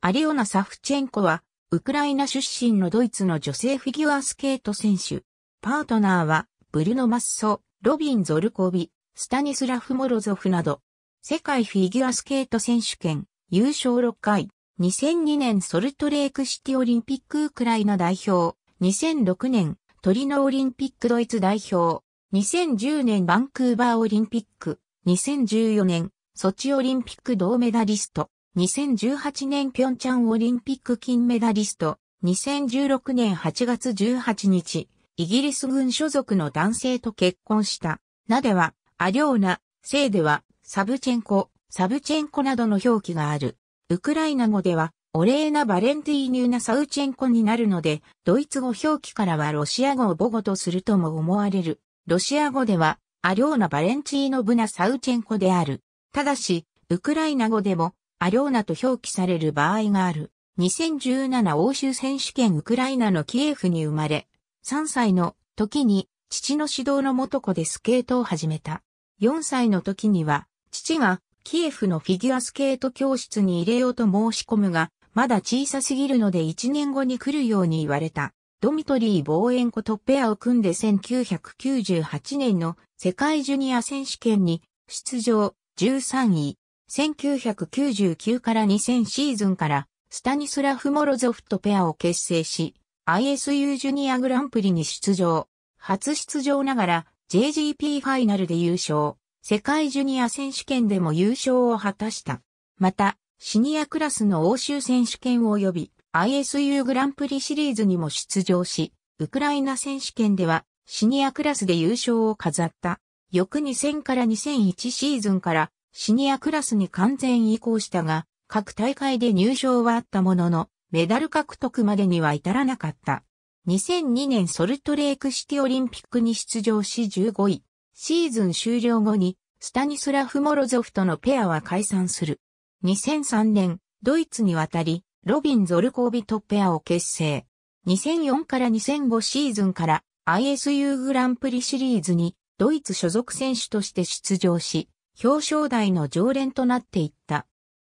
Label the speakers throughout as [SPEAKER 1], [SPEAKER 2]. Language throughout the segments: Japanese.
[SPEAKER 1] アリオナ・サフチェンコは、ウクライナ出身のドイツの女性フィギュアスケート選手。パートナーは、ブルノ・マッソ、ロビン・ゾルコビ、スタニスラフ・モロゾフなど。世界フィギュアスケート選手権、優勝6回。2002年ソルトレークシティオリンピックウクライナ代表。2006年トリノオリンピックドイツ代表。2010年バンクーバーオリンピック。2014年ソチオリンピック銅メダリスト。2018年ピョンチャンオリンピック金メダリスト。2016年8月18日、イギリス軍所属の男性と結婚した。ナでは、アリョーナ、セイでは、サブチェンコ、サブチェンコなどの表記がある。ウクライナ語では、オレーナ・バレンティーニューナ・サウチェンコになるので、ドイツ語表記からはロシア語を母語とするとも思われる。ロシア語では、アリョーナ・バレンチーノ・ブナ・サウチェンコである。ただし、ウクライナ語でも、アリョーナと表記される場合がある。2017欧州選手権ウクライナのキエフに生まれ、3歳の時に父の指導の元子でスケートを始めた。4歳の時には、父がキエフのフィギュアスケート教室に入れようと申し込むが、まだ小さすぎるので1年後に来るように言われた。ドミトリー・ボーエンコとペアを組んで1998年の世界ジュニア選手権に出場13位。1999から2000シーズンからスタニスラフ・モロゾフとペアを結成し、ISU ジュニアグランプリに出場。初出場ながら JGP ファイナルで優勝。世界ジュニア選手権でも優勝を果たした。また、シニアクラスの欧州選手権及び ISU グランプリシリーズにも出場し、ウクライナ選手権ではシニアクラスで優勝を飾った。翌2000から2001シーズンからシニアクラスに完全移行したが、各大会で入賞はあったものの、メダル獲得までには至らなかった。2002年ソルトレークシティオリンピックに出場し15位。シーズン終了後に、スタニスラフ・モロゾフとのペアは解散する。2003年、ドイツに渡り、ロビン・ゾルコービとペアを結成。2004から2005シーズンから ISU グランプリシリーズにドイツ所属選手として出場し、表彰台の常連となっていった。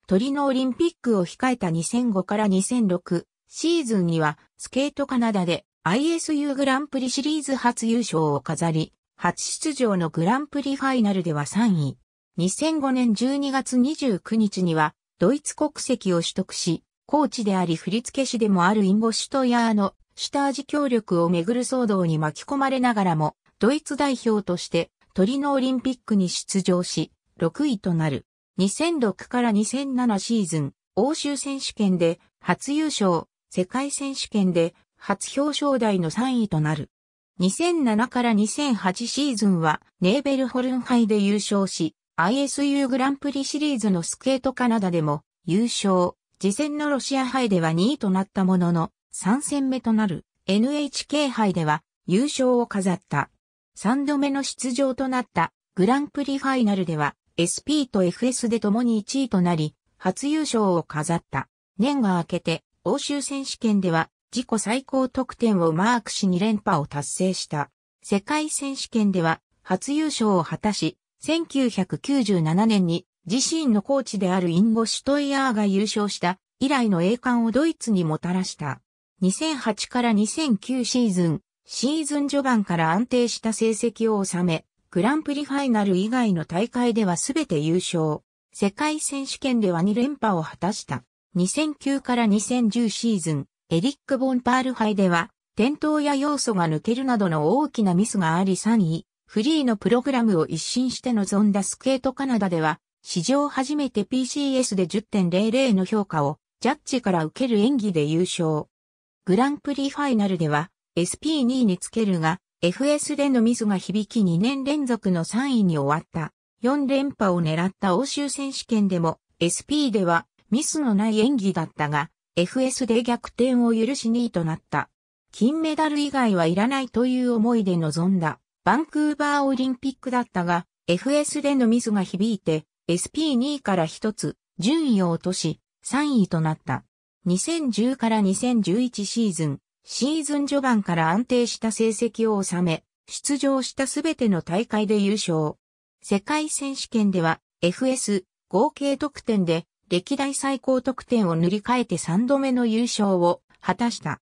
[SPEAKER 1] トリノオリンピックを控えた2005から2006シーズンにはスケートカナダで ISU グランプリシリーズ初優勝を飾り、初出場のグランプリファイナルでは3位。2005年12月29日にはドイツ国籍を取得し、コーチであり振付師でもあるインゴシュトヤーのシュタージ協力をめぐる騒動に巻き込まれながらも、ドイツ代表としてトリノオリンピックに出場し、6位となる。2006から2007シーズン、欧州選手権で初優勝、世界選手権で初表彰台の3位となる。2007から2008シーズンはネーベルホルン杯で優勝し、ISU グランプリシリーズのスケートカナダでも優勝、次戦のロシア杯では2位となったものの、3戦目となる NHK 杯では優勝を飾った。3度目の出場となったグランプリファイナルでは SP と FS で共に1位となり、初優勝を飾った。年が明けて、欧州選手権では自己最高得点をマークし2連覇を達成した。世界選手権では初優勝を果たし、1997年に自身のコーチであるインゴ・シュトイヤーが優勝した以来の栄冠をドイツにもたらした。2008から2009シーズン、シーズン序盤から安定した成績を収め、グランプリファイナル以外の大会ではすべて優勝。世界選手権では2連覇を果たした。2009から2010シーズン、エリック・ボンパール杯では、転倒や要素が抜けるなどの大きなミスがあり3位、フリーのプログラムを一新して臨んだスケートカナダでは、史上初めて PCS で10.00の評価をジャッジから受ける演技で優勝。グランプリファイナルでは SP2 につけるが、FS でのミスが響き2年連続の3位に終わった。4連覇を狙った欧州選手権でも SP ではミスのない演技だったが FS で逆転を許し2位となった。金メダル以外はいらないという思いで臨んだバンクーバーオリンピックだったが FS でのミスが響いて SP2 位から一つ順位を落とし3位となった。2010から2011シーズンシーズン序盤から安定した成績を収め、出場したすべての大会で優勝。世界選手権では FS 合計得点で歴代最高得点を塗り替えて3度目の優勝を果たした。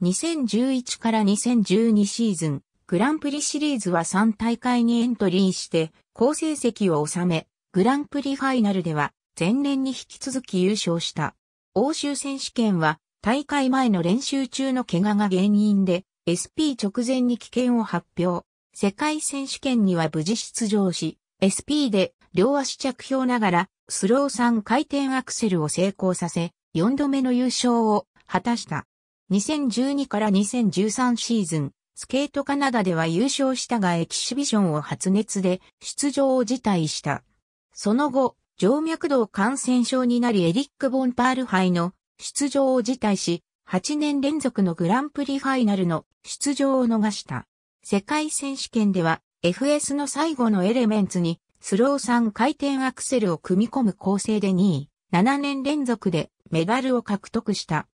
[SPEAKER 1] 2011から2012シーズン、グランプリシリーズは3大会にエントリーして好成績を収め、グランプリファイナルでは前年に引き続き優勝した。欧州選手権は大会前の練習中の怪我が原因で SP 直前に危険を発表。世界選手権には無事出場し、SP で両足着氷ながらスロー3回転アクセルを成功させ、4度目の優勝を果たした。2012から2013シーズン、スケートカナダでは優勝したがエキシビションを発熱で出場を辞退した。その後、静脈動感染症になりエリック・ボンパール杯の出場を辞退し、8年連続のグランプリファイナルの出場を逃した。世界選手権では FS の最後のエレメンツにスロー3回転アクセルを組み込む構成で2位、7年連続でメダルを獲得した。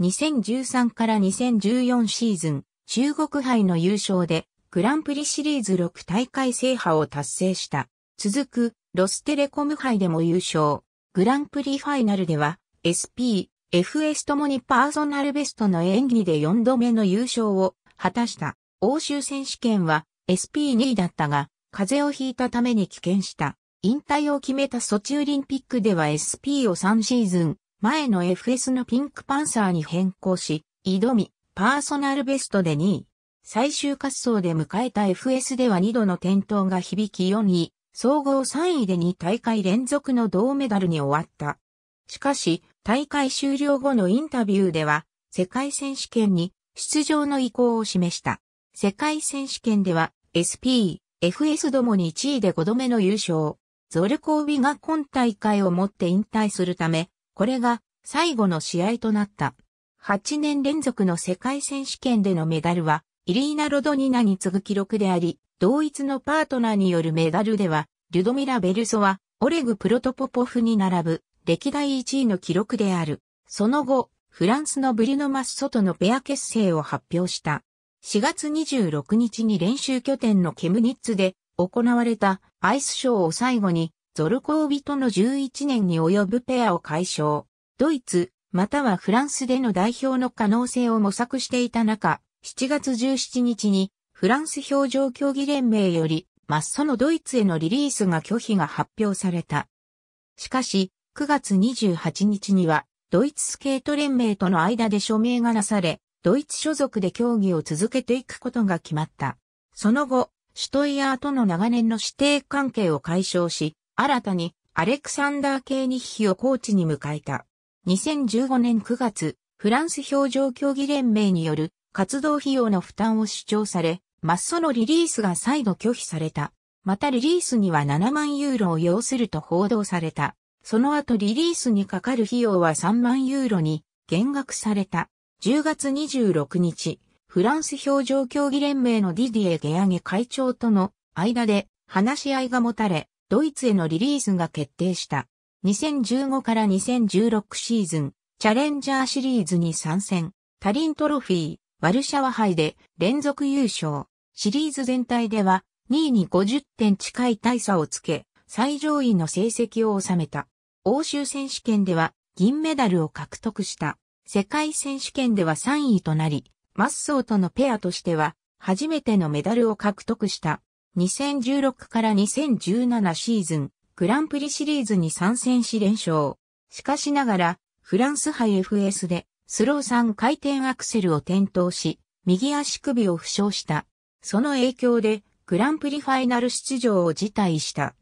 [SPEAKER 1] 2013から2014シーズン、中国杯の優勝で、グランプリシリーズ6大会制覇を達成した。続く、ロステレコム杯でも優勝。グランプリファイナルでは、SP、FS ともにパーソナルベストの演技で4度目の優勝を果たした。欧州選手権は SP2 位だったが、風邪をひいたために棄権した。引退を決めたソチオリンピックでは SP を3シーズン、前の FS のピンクパンサーに変更し、挑み、パーソナルベストで2位。最終滑走で迎えた FS では2度の転倒が響き4位、総合3位で2大会連続の銅メダルに終わった。しかし、大会終了後のインタビューでは、世界選手権に出場の意向を示した。世界選手権では SP、FS どもに1位で5度目の優勝。ゾルコービが今大会をもって引退するため、これが最後の試合となった。8年連続の世界選手権でのメダルは、イリーナ・ロドニナに次ぐ記録であり、同一のパートナーによるメダルでは、リュドミラ・ベルソは、オレグ・プロトポポフに並ぶ、歴代1位の記録である。その後、フランスのブリノ・マッソとのペア結成を発表した。4月26日に練習拠点のケムニッツで行われたアイスショーを最後にゾルコービとの11年に及ぶペアを解消。ドイツ、またはフランスでの代表の可能性を模索していた中、7月17日にフランス表情競技連盟よりマッソのドイツへのリリースが拒否が発表された。しかし、9月28日にはドイツスケート連盟との間で署名がなされ、ドイツ所属で競技を続けていくことが決まった。その後、シュトイヤーとの長年の指定関係を解消し、新たにアレクサンダー・ケーニッヒをコーチに迎えた。2015年9月、フランス表情競技連盟による活動費用の負担を主張され、マッソのリリースが再度拒否された。またリリースには7万ユーロを要すると報道された。その後リリースにかかる費用は3万ユーロに減額された。10月26日、フランス表情競技連盟のディディエ・ゲアゲ会長との間で話し合いが持たれ、ドイツへのリリースが決定した。2015から2016シーズン、チャレンジャーシリーズに参戦、タリントロフィー、ワルシャワ杯で連続優勝。シリーズ全体では2位に50点近い大差をつけ、最上位の成績を収めた。欧州選手権では銀メダルを獲得した。世界選手権では3位となり、マッソーとのペアとしては初めてのメダルを獲得した。2016から2017シーズン、グランプリシリーズに参戦し連勝。しかしながら、フランス杯 FS で、スロー3回転アクセルを転倒し、右足首を負傷した。その影響で、グランプリファイナル出場を辞退した。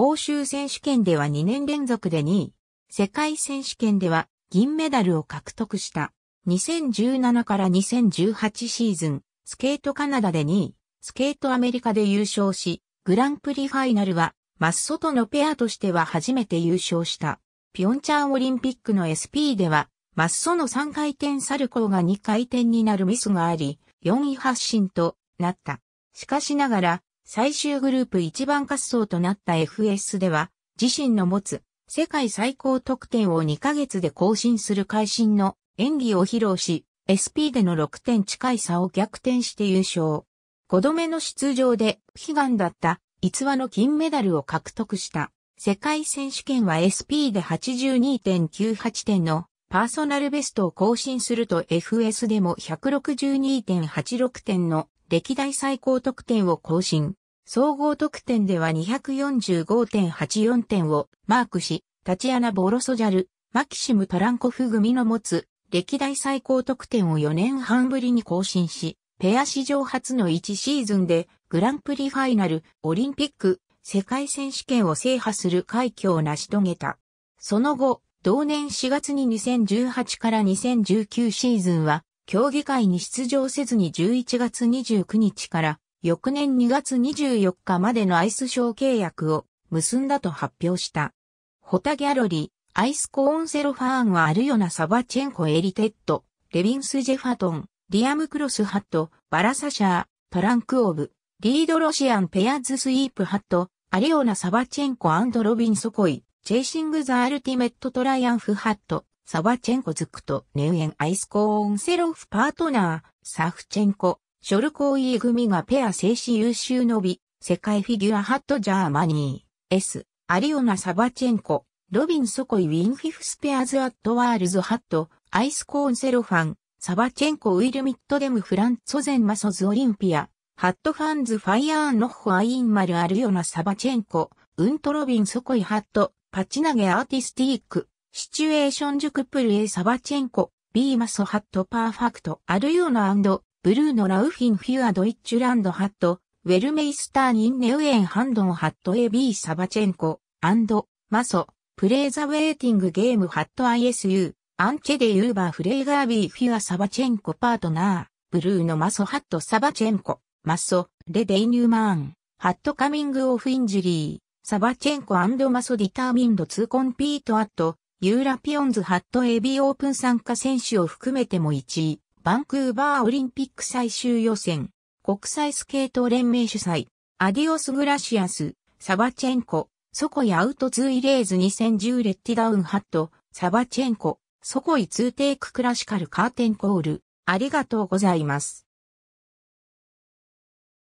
[SPEAKER 1] 欧州選手権では2年連続で2位。世界選手権では銀メダルを獲得した。2017から2018シーズン、スケートカナダで2位。スケートアメリカで優勝し、グランプリファイナルは、マッソとのペアとしては初めて優勝した。ピョンチャンオリンピックの SP では、マッソの3回転サルコーが2回転になるミスがあり、4位発進となった。しかしながら、最終グループ一番滑走となった FS では、自身の持つ世界最高得点を2ヶ月で更新する会心の演技を披露し、SP での6点近い差を逆転して優勝。5度目の出場で悲願だった逸話の金メダルを獲得した。世界選手権は SP で82.98点のパーソナルベストを更新すると FS でも162.86点の歴代最高得点を更新。総合得点では245.84点をマークし、タチアナ・ボロソジャル、マキシム・タランコフ組の持つ歴代最高得点を4年半ぶりに更新し、ペア史上初の1シーズンでグランプリファイナル、オリンピック、世界選手権を制覇する快挙を成し遂げた。その後、同年4月に2018から2019シーズンは、競技会に出場せずに11月29日から翌年2月24日までのアイスショー契約を結んだと発表した。ホタギャロリー、アイスコーンセロファーンはアルヨナ・サバチェンコ・エリテッド、レビンス・ジェファトン、リアム・クロス・ハット、バラサシャー、トランク・オブ、リード・ロシアン・ペアズ・スイープ・ハット、アリオナ・サバチェンコロビン・ソコイ、チェイシング・ザ・アルティメット・トライアンフ・ハット、サバチェンコ・ズクト、ネウエン・アイスコーン・セロフ・パートナー、サフチェンコ、ショルコーイー組がペア静止優秀のび、世界フィギュアハット・ジャーマニー、S、アリオナ・サバチェンコ、ロビン・ソコイ・ウィンフィフスペアズ・アット・ワールズ・ハット、アイスコーン・セロファン、サバチェンコ・ウィルミット・デム・フランツォゼン・マソズ・オリンピア、ハット・ファンズ・ファイアーン・ノッホ・アイン・マル・アルヨナ・サバチェンコ、ウント・ロビン・ソコイ・ハット、パチナゲアーティスティーク、シチュエーション塾プルエサバチェンコ、ビーマソハットパーファクト、アルヨーナブルーノラウフィンフュアドイッチュランドハット、ウェルメイスターニンネウエンハンドンハットエビーサバチェンコ、アンド、マソ、プレイザウェイティングゲームハット ISU、アンチェデユーバーフレイガービーフュアサバチェンコパートナー、ブルーノマソハットサバチェンコ、マソ、レデイニューマーン、ハットカミングオフインジュリー、サバチェンコマソディターミンド2コンピートアット、ユーラピオンズハット AB オープン参加選手を含めても1位、バンクーバーオリンピック最終予選、国際スケート連盟主催、アディオスグラシアス、サバチェンコ、ソコイアウト2イレーズ2010レッティダウンハット、サバチェンコ、ソコイ2テイククラシカルカーテンコール、ありがとうございます。